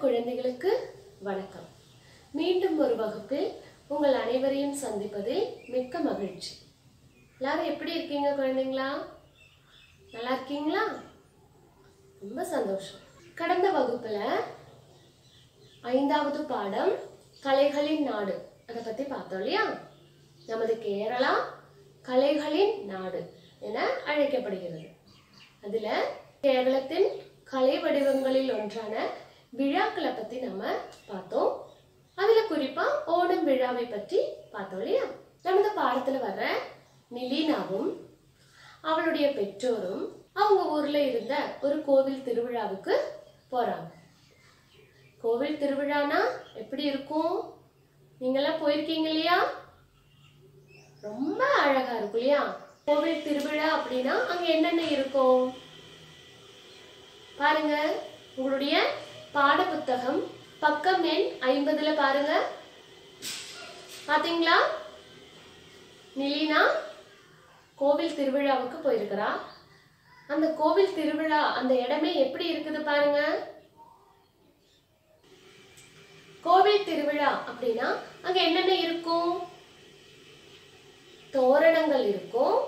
குழந்தைகளுக்கு வணக்கம். மீண்டும் ஒரு வகுப்பில் உங்கள் அனைவரையும் சந்திப்பதில் மிக்க மகிழ்ச்சி. எல்லாரும் எப்படி இருக்கீங்க குழந்தைங்களா? நல்லா இருக்கீங்களா? ரொம்ப சந்தோஷம். கடந்த வகுப்புல ஐந்தாவது பாடம் கலைகளின் நாடு. அதை பத்தி பார்த்தோம் இல்லையா? நமது கேரளா கலைகளின் நாடு என அழைக்கப்படுகிறது. அதுல கேரளத்தின் கலை வடிவங்களில் ஒன்றான விழாக்களை பத்தி நம்ம பார்த்தோம். அதுல குறிப்பா ஓணம் விழாவை பற்றி பார்த்தோம் இல்லையா? நமது பாடத்துல வர்ற நிலீனாவும் அவளுடைய பெற்றோரும் அவங்க ஊர்ல இருந்த ஒரு கோவில் திருவிழாவுக்கு போறாங்க. கோவில் திருவிழானா எப்படி இருக்கும்? நீங்கெல்லாம் போயிருக்கீங்க இல்லையா? ரொம்ப அழகா இருக்கும் இல்லையா? கோவில் திருவிழா அப்படின்னா அங்க என்னென்ன இருக்கும்? பாருங்க உங்களுடைய பாட புத்தகம் பக்கம் எண் ஐம்பதுல பாருங்க. பாத்தீங்களா? நிலினா கோவில் திருவிழாவுக்கு போயிருக்கிறா. அந்த கோவில் திருவிழா அந்த இடமே எப்படி இருக்குது பாருங்க. கோவில் திருவிழா அப்படின்னா அங்க என்னென்ன இருக்கும்? தோரணங்கள் இருக்கும்.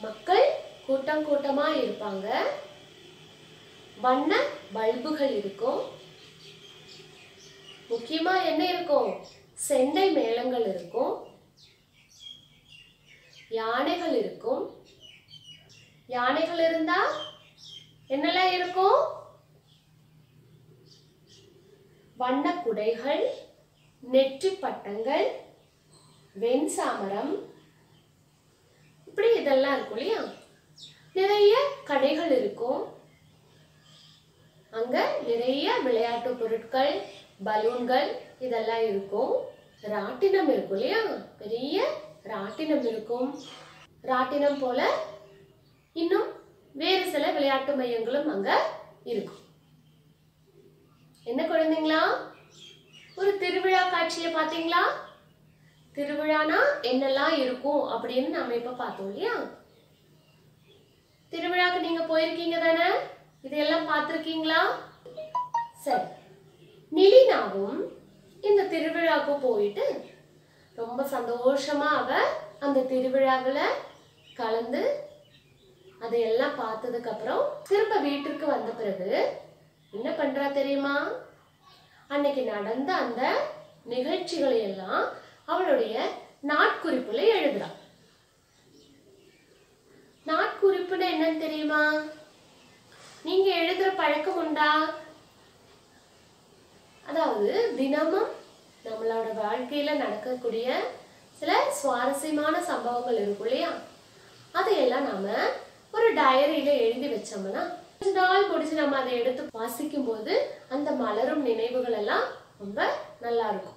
மக்கள் கூட்டம் கூட்டமா இருப்பாங்க. வண்ண பல்புகள் இருக்கும். முக்கியமா என்ன இருக்கும்? செண்டை மேளங்கள் இருக்கும். யானைகள் இருக்கும். யானைகள் இருந்தா என்னெல்லாம் இருக்கும்? வண்ண குடைகள் நெற்றி பட்டங்கள் வெண்சாமரம். இப்படி இதெல்லாம் இருக்கும் இல்லையா? நிறைய கடைகள் இருக்கும். அங்க நிறைய விளையாட்டு பொருட்கள் பலூன்கள் இதெல்லாம் இருக்கும். ராட்டினம் இருக்கும் இல்லையா? பெரிய ராட்டினம் இருக்கும். ராட்டினம் போல இன்னும் வேறு சில விளையாட்டு மையங்களும் அங்க இருக்கும். என்ன குழந்தைங்களா? ஒரு திருவிழா காட்சியை பார்த்தீங்களா? திருவிழானா என்னெல்லாம் இருக்கும் அப்படின்னு நாம இப்ப பார்த்தோம் இல்லையா? திருவிழாக்கு நீங்க போயிருக்கீங்க தானே? இதையெல்லாம் பார்த்துருக்கீங்களா? சரி. நிலினாவும் இந்த திருவிழாவுக்கு போயிட்டு ரொம்ப சந்தோஷமா அவ அந்த திருவிழாவில் கலந்து அதையெல்லாம் பார்த்ததுக்கு அப்புறம் திரும்ப வீட்டிற்கு வந்த பிறகு என்ன பண்றா தெரியுமா? அன்னைக்கு நடந்த அந்த நிகழ்ச்சிகளை எல்லாம் அவளுடைய நாட்குறிப்புல எழுதுறா. நாட்குறிப்புன்னு என்னன்னு தெரியுமா? நீங்க எழுதுற பழக்கம் உண்டா? அதாவது தினமும் நம்மளோட வாழ்க்கையில நடக்கக்கூடிய சில சுவாரஸ்யமான சம்பவங்கள் இருக்கும் இல்லையா? அதையெல்லாம் நாம ஒரு டயரியில எழுதி வச்சோம்னா கொஞ்ச நாள் முடிச்சு நம்ம அதை எடுத்து வாசிக்கும் போது அந்த மலரும் நினைவுகள் எல்லாம் ரொம்ப நல்லா இருக்கும்.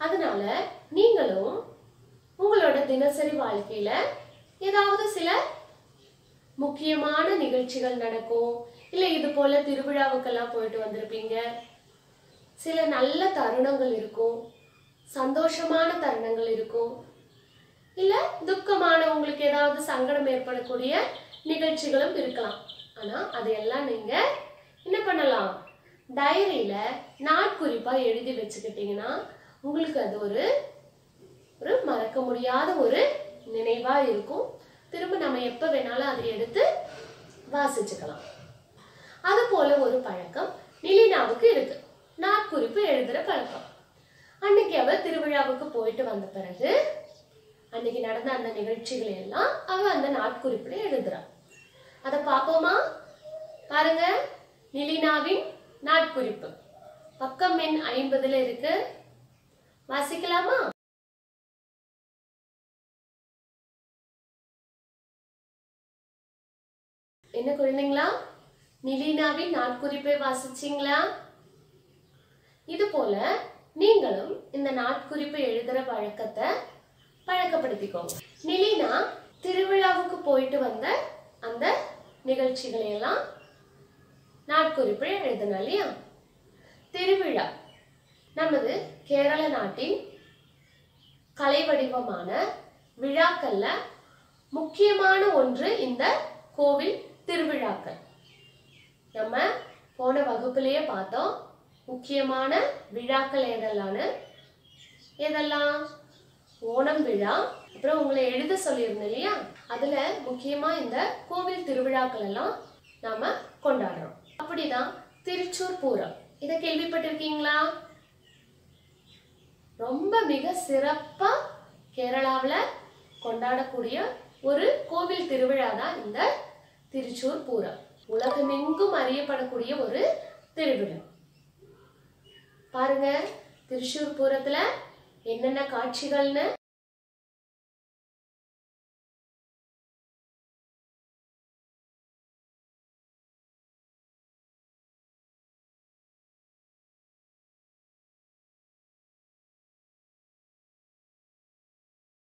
அதனால நீங்களும் உங்களோட தினசரி வாழ்க்கையில ஏதாவது சில முக்கியமான நிகழ்ச்சிகள் நடக்கும் இல்ல இது போல திருவிழாவுக்கெல்லாம் போயிட்டு வந்திருப்பீங்க சில நல்ல தருணங்கள் இருக்கும். சந்தோஷமான தருணங்கள் இருக்கும். இல்ல துக்கமான உங்களுக்கு ஏதாவது சங்கடம் ஏற்படக்கூடிய நிகழ்ச்சிகளும் இருக்கலாம். ஆனா அதையெல்லாம் நீங்க என்ன பண்ணலாம்? டைரியில நாட்குறிப்பா எழுதி வச்சுக்கிட்டீங்கன்னா உங்களுக்கு அது ஒரு ஒரு மறக்க முடியாத ஒரு நினைவா இருக்கும். திரும்ப நம்ம எப்ப வேணாலும் அதை எடுத்து வாசிச்சுக்கலாம். அது போல ஒரு பழக்கம் நிலினாவுக்கு இருக்கு. நாட்குறிப்பு எழுதுற பழக்கம். அன்னைக்கு அவ திருவிழாவுக்கு போயிட்டு வந்த பிறகு அன்னைக்கு நடந்த அந்த நிகழ்ச்சிகளை எல்லாம் அவ அந்த நாட்குறிப்புல எழுதுறா. அதை பார்ப்போமா? பாருங்க நிலினாவின் நாட்குறிப்பு. பக்கம் எண் ஐம்பதுல இருக்கு. வாசிக்கலாமா? என்ன குழந்தைங்களா நிலீனாவின் நாட்குறிப்பை வாசிச்சீங்களா? இது போல நீங்களும் இந்த நாட்குறிப்பு எழுதுற பழக்கத்தை பழக்கப்படுத்திக்கோங்க. நிலினா திருவிழாவுக்கு போயிட்டு வந்த அந்த நிகழ்ச்சிகளை எல்லாம் நாட்குறிப்பை இல்லையா? திருவிழா நமது கேரள நாட்டின் கலை வடிவமான விழாக்கள்ல முக்கியமான ஒன்று இந்த கோவில் திருவிழாக்கள். நம்ம போன வகுப்புலயே பார்த்தோம். முக்கியமான விழாக்கள் எதெல்லாம்? எதெல்லாம்? ஓணம் விழா. அப்புறம் உங்களை எழுத சொல்லியிருந்தேன் இல்லையா? அதில் முக்கியமாக இந்த கோவில் திருவிழாக்கள் எல்லாம் நாம் கொண்டாடுறோம். அப்படிதான் திருச்சூர் பூரம். இதை கேள்விப்பட்டிருக்கீங்களா? ரொம்ப மிக சிறப்பாக கேரளாவில் கொண்டாடக்கூடிய ஒரு கோவில் திருவிழா தான் இந்த திருச்சூர் பூரம். உலகமெங்கும் அறியப்படக்கூடிய ஒரு திருவிழா. பாருங்க திருச்சூர் பூரத்துல என்னென்ன காட்சிகள்னு.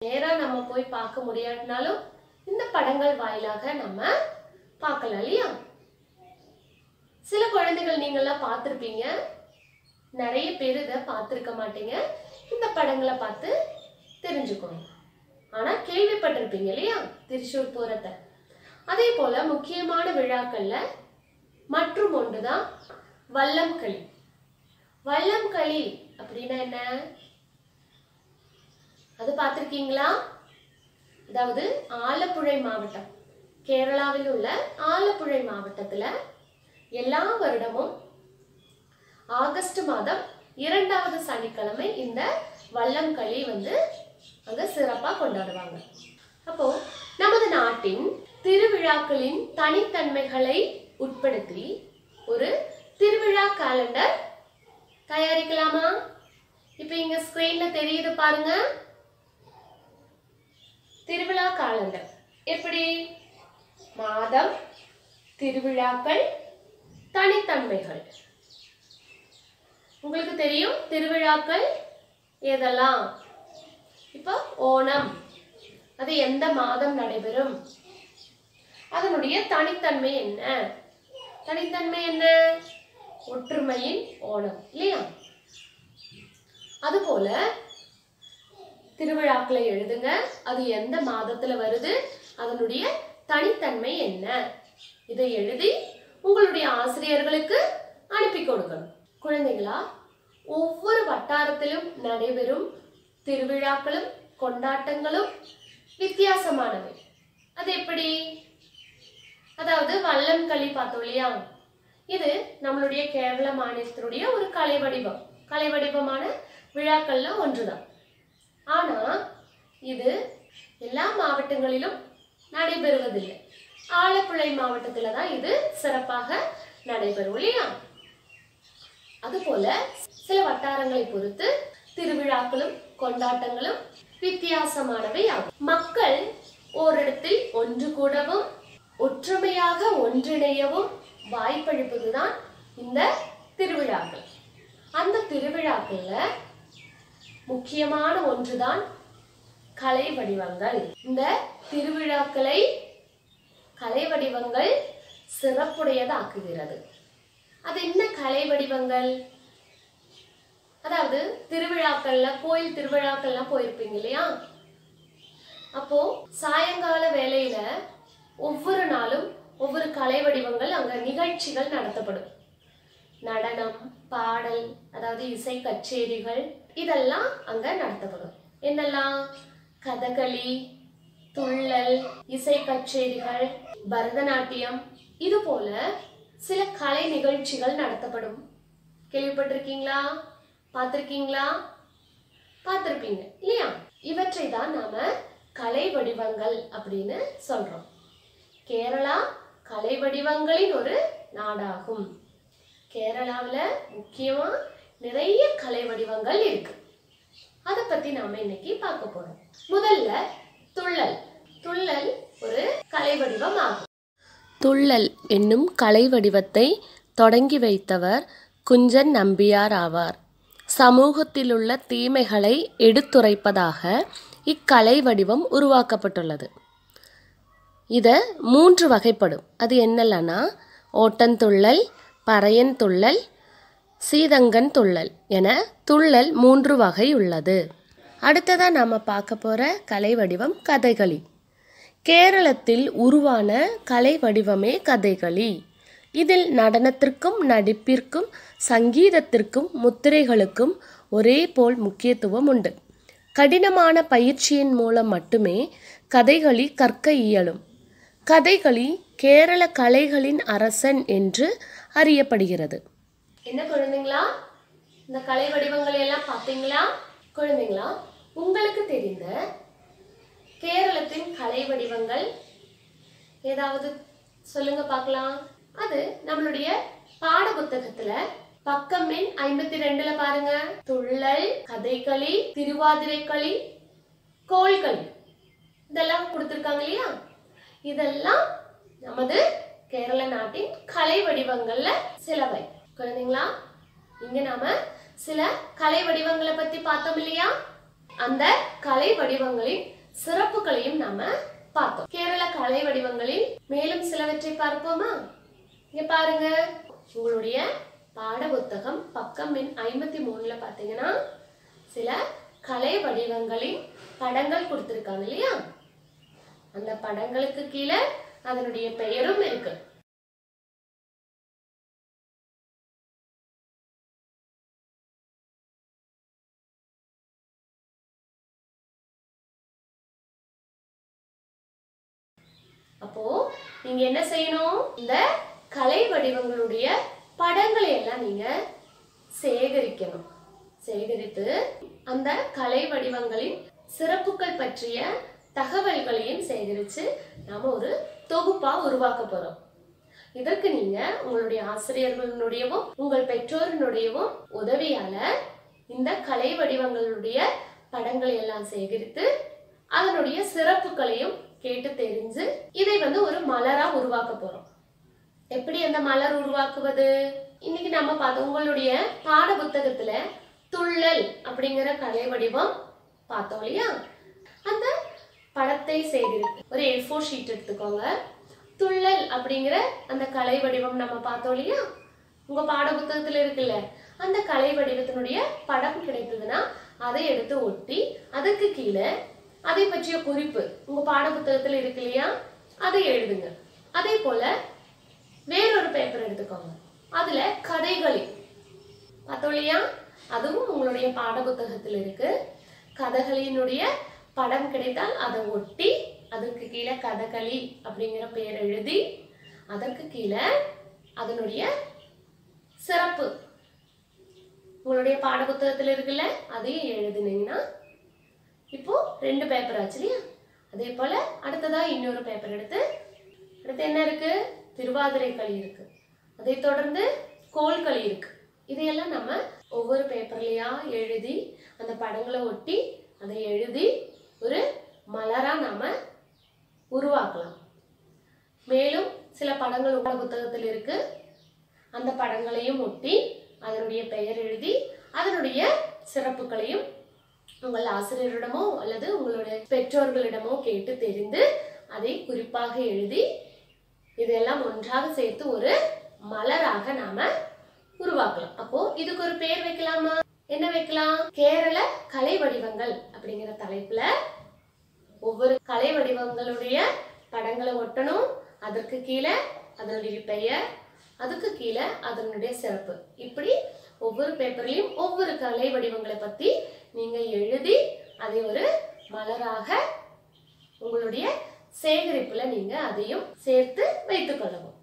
நேரா நம்ம போய் பார்க்க முடியாட்டினாலும் இந்த படங்கள் வாயிலாக நம்ம பார்க்கலாம் இல்லையா? சில குழந்தைகள் நீங்கள்லாம் பார்த்துருப்பீங்க. நிறைய பேர் இதை பார்த்துருக்க மாட்டீங்க. இந்த படங்களை பார்த்து தெரிஞ்சுக்கணும் ஆனால் கேள்விப்பட்டிருப்பீங்க இல்லையா? திருச்சூர் பூரத்தை அதே போல் முக்கியமான விழாக்களில் மற்றும் ஒன்று தான் வல்லம் களி. வல்லம் களி அப்படின்னா என்ன? அது பார்த்துருக்கீங்களா? அதாவது ஆலப்புழை மாவட்டம். கேரளாவில் உள்ள ஆலப்புழை மாவட்டத்தில் எல்லா வருடமும் ஆகஸ்ட் மாதம் இரண்டாவது சனிக்கிழமை இந்த வல்லங்களி வந்து அங்கே சிறப்பாக கொண்டாடுவாங்க. அப்போ நமது நாட்டின் திருவிழாக்களின் தனித்தன்மைகளை உட்படுத்தி ஒரு திருவிழா காலண்டர் தயாரிக்கலாமா? இப்போ இங்க ஸ்கிரீன்ல தெரியுது பாருங்க. திருவிழா காலண்டர் எப்படி? மாதம் திருவிழாக்கள் தனித்தன்மைகள். உங்களுக்கு தெரியும் திருவிழாக்கள் எதெல்லாம் இப்போ ஓணம். அது எந்த மாதம் நடைபெறும்? அதனுடைய தனித்தன்மை என்ன? தனித்தன்மை என்ன? ஒற்றுமையின் ஓணம் இல்லையா? அதுபோல திருவிழாக்களை எழுதுங்க. அது எந்த மாதத்துல வருது? அதனுடைய தனித்தன்மை என்ன? இதை எழுதி உங்களுடைய ஆசிரியர்களுக்கு அனுப்பி கொடுக்கணும். குழந்தைகளா ஒவ்வொரு வட்டாரத்திலும் நடைபெறும் திருவிழாக்களும் கொண்டாட்டங்களும் வித்தியாசமானவை. அது எப்படி? அதாவது வல்லம் களி பார்த்தோம் இல்லையா? இது நம்மளுடைய கேரள மாநிலத்தினுடைய ஒரு கலை வடிவம். கலை வடிவமான விழாக்கள்ல ஒன்றுதான். ஆனா இது எல்லா மாவட்டங்களிலும் நடைபெறுவதில்லை. ஆலப்புழை மாவட்டத்துல தான் இது சிறப்பாக நடைபெறும் இல்லையா? அதுபோல சில வட்டாரங்களை பொறுத்து திருவிழாக்களும் கொண்டாட்டங்களும் வித்தியாசமானவை ஆகும் மக்கள் ஓரிடத்தில் ஒன்று கூடவும் ஒற்றுமையாக ஒன்றிணையவும் வாய்ப்பளிப்பதுதான் இந்த திருவிழாக்கள். அந்த திருவிழாக்கள்ல முக்கியமான ஒன்றுதான் கலை வடிவங்கள். இந்த திருவிழாக்களை கலை வடிவங்கள் சிறப்புடையதாக்குகிறது. அது என்ன கலை வடிவங்கள்? அதாவது திருவிழாக்கள்ல கோயில் திருவிழாக்கள்லாம் போயிருப்பீங்க இல்லையா? அப்போ சாயங்கால வேலையில ஒவ்வொரு நாளும் ஒவ்வொரு கலை வடிவங்கள் அங்க நிகழ்ச்சிகள் நடத்தப்படும். நடனம் பாடல் அதாவது இசை கச்சேரிகள் இதெல்லாம் அங்க நடத்தப்படும். என்னெல்லாம்? கதகளி துள்ளல் இசை கச்சேரிகள் பரதநாட்டியம் இது போல சில கலை நிகழ்ச்சிகள் நடத்தப்படும். கேள்விப்பட்டிருக்கீங்களா? பார்த்துருக்கீங்களா? பார்த்துருப்பீங்க இல்லையா? இவற்றை தான் நாம கலை வடிவங்கள் அப்படின்னு சொல்றோம். கேரளா கலை வடிவங்களின் ஒரு நாடாகும். கேரளாவில் முக்கியமாக நிறைய கலை வடிவங்கள் இருக்கு. அதை பத்தி நாம இன்னைக்கு பார்க்க போறோம். முதல்ல துள்ளல். துள்ளல் ஒரு கலை வடிவம் ஆகும். துள்ளல் என்னும் கலை வடிவத்தை தொடங்கி வைத்தவர் குஞ்சன் நம்பியார் ஆவார். சமூகத்திலுள்ள தீமைகளை எடுத்துரைப்பதாக இக்கலை வடிவம் உருவாக்கப்பட்டுள்ளது. இதை மூன்று வகைப்படும். அது என்னலன்னா ஓட்டந்துள்ளல் பறையன் துள்ளல் சீதங்கன் துள்ளல் என துள்ளல் மூன்று வகை உள்ளது. அடுத்ததாக நாம் பார்க்க போகிற கலை வடிவம் கதைகளி. கேரளத்தில் உருவான கலை வடிவமே கதைகளி. இதில் நடனத்திற்கும் நடிப்பிற்கும் சங்கீதத்திற்கும் முத்திரைகளுக்கும் ஒரே போல் முக்கியத்துவம் உண்டு. கடினமான பயிற்சியின் மூலம் மட்டுமே கதைகளி கற்க இயலும். கதைகளி கேரள கலைகளின் அரசன் என்று அறியப்படுகிறது. என்ன குழந்தைங்களா? இந்த கலை வடிவங்களை எல்லாம் பார்த்தீங்களா? குழந்தைங்களா உங்களுக்கு தெரிந்த கேரளத்தின் கலை வடிவங்கள். ஏதாவது சொல்லுங்க பார்க்கலாம். அது நம்மளுடைய பாட புத்தகத்துல பக்கம் எண் ஐம்பத்தி ரெண்டுல பாருங்க. துள்ளல் கதைகளி திருவாதிரைக்களி கோள்களி. இதெல்லாம் கொடுத்துருக்காங்க இல்லையா? இதெல்லாம் நமது கேரள நாட்டின் கலை வடிவங்கள்ல சிலவை. குழந்தைங்களா இங்க நாம சில கலை வடிவங்களை பத்தி பார்த்தோம் இல்லையா? அந்த கலை வடிவங்களின் சிறப்புகளையும் நாம பார்த்தோம். கேரள கலை வடிவங்களில் மேலும் சிலவற்றை பார்ப்போமா? இங்க பாருங்க. உங்களுடைய பாட புத்தகம் பக்கம் எண் ஐம்பத்தி மூணுல பாத்தீங்கன்னா சில கலை வடிவங்களின் படங்கள் கொடுத்துருக்காங்க இல்லையா? அந்த படங்களுக்கு கீழே அதனுடைய பெயரும் இருக்கு. அப்போ நீங்க என்ன செய்யணும்? இந்த கலை வடிவங்களுடைய படங்களை எல்லாம் நீங்க சேகரிக்கணும். சேகரித்து அந்த கலை வடிவங்களின் சிறப்புகள் பற்றிய தகவல்களையும் சேகரித்து நாம ஒரு தொகுப்பா உருவாக்க போறோம். இதற்கு நீங்க உங்களுடைய ஆசிரியர்களுடையவும் உங்கள் பெற்றோரினுடையவும் உதவியால இந்த கலை வடிவங்களுடைய படங்களை எல்லாம் சேகரித்து அதனுடைய சிறப்புகளையும் கேட்டு தெரிஞ்சு இதை வந்து ஒரு மலரா உருவாக்க போறோம். எப்படி அந்த மலர் உருவாக்குவது? இன்னைக்கு நம்ம பார்த்தோம் உங்களுடைய பாட புத்தகத்துல துள்ளல் அப்படிங்கிற கலை வடிவம் பார்த்தோம் இல்லையா? அந்த படத்தை செய்திருக்கு. ஒரு ஏ ஃபோர் ஷீட் எடுத்துக்கோங்க. துள்ளல் அப்படிங்கிற அந்த கலை வடிவம் நம்ம பார்த்தோம் இல்லையா? உங்க பாட புத்தகத்துல இருக்குல்ல. அந்த கலை வடிவத்தினுடைய படம் கிடைத்ததுன்னா அதை எடுத்து ஒட்டி அதுக்கு கீழே அதை பற்றிய குறிப்பு உங்க பாட புத்தகத்துல இருக்கு இல்லையா? அதை எழுதுங்க. அதே போல வேறொரு பேப்பர் எடுத்துக்கோங்க. அதுல கதைகளி பார்த்தோம் இல்லையா? அதுவும் உங்களுடைய பாட புத்தகத்தில் இருக்கு. கதகளியினுடைய படம் கிடைத்தால் அதை ஒட்டி அதற்கு கீழே கதகளி அப்படிங்கிற பெயர் எழுதி அதற்கு கீழே அதனுடைய சிறப்பு. உங்களுடைய பாட புத்தகத்தில் இருக்குல்ல? அதையும் எழுதுனீங்கன்னா இப்போ ரெண்டு பேப்பர் ஆச்சு இல்லையா? அதே போல அடுத்ததா இன்னொரு பேப்பர் எடுத்து அடுத்து என்ன இருக்கு? திருவாதிரை களி இருக்கு. அதை தொடர்ந்து கோல் களி இருக்கு. இதையெல்லாம் நம்ம ஒவ்வொரு பேப்பர்லயா எழுதி அந்த படங்களை ஒட்டி அதை எழுதி ஒரு மலரா நாம உருவாக்கலாம். மேலும் சில படங்கள் உங்கள் புத்தகத்தில் இருக்கு. அந்த படங்களையும் ஒட்டி அதனுடைய பெயர் எழுதி அதனுடைய சிறப்புகளையும் உங்கள் ஆசிரியரிடமோ அல்லது உங்களுடைய பெற்றோர்களிடமோ கேட்டு தெரிந்து அதை குறிப்பாக எழுதி இதெல்லாம் ஒன்றாக சேர்த்து ஒரு மலராக நாம உருவாக்கலாம். அப்போ இதுக்கு ஒரு பேர் வைக்கலாமா? என்ன வைக்கலாம்? கேரள கலை வடிவங்கள் அப்படிங்கிற தலைப்புல ஒவ்வொரு கலை வடிவங்களுடைய படங்களை ஒட்டணும். அதற்கு கீழே அதனுடைய பெயர் அதுக்கு கீழே அதனுடைய சிறப்பு. இப்படி ஒவ்வொரு பேப்பர்லையும் ஒவ்வொரு கலை வடிவங்களை பத்தி நீங்க எழுதி அதை ஒரு மலராக உங்களுடைய சேகரிப்புல நீங்க அதையும் சேர்த்து வைத்துக் கொள்ளவும்.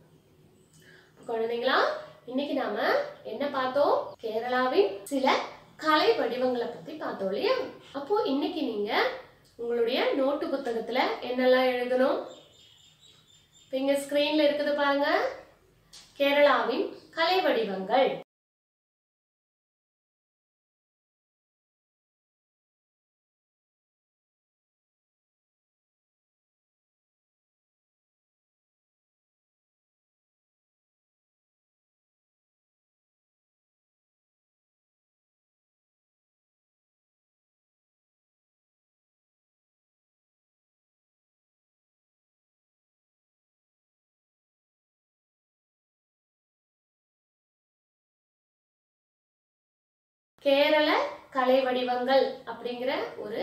குழந்தைங்களா இன்னைக்கு நாம என்ன பார்த்தோம்? கேரளாவின் சில கலை வடிவங்களை பத்தி பார்த்தோம் இல்லையா? அப்போ இன்னைக்கு நீங்க உங்களுடைய நோட்டு புத்தகத்துல என்னெல்லாம் எழுதணும்? இங்க ஸ்கிரீன்ல இருக்குது பாருங்க. கேரளாவின் கலை வடிவங்கள். கேரள கலை வடிவங்கள் அப்படிங்கிற ஒரு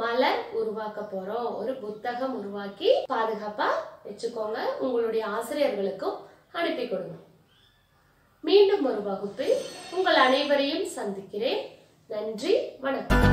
மலர் உருவாக்க போறோம். ஒரு புத்தகம் உருவாக்கி பாதுகாப்பா வச்சுக்கோங்க. உங்களுடைய ஆசிரியர்களுக்கும் அனுப்பி கொடுங்க. மீண்டும் ஒரு வகுப்பில் உங்கள் அனைவரையும் சந்திக்கிறேன். நன்றி வணக்கம்.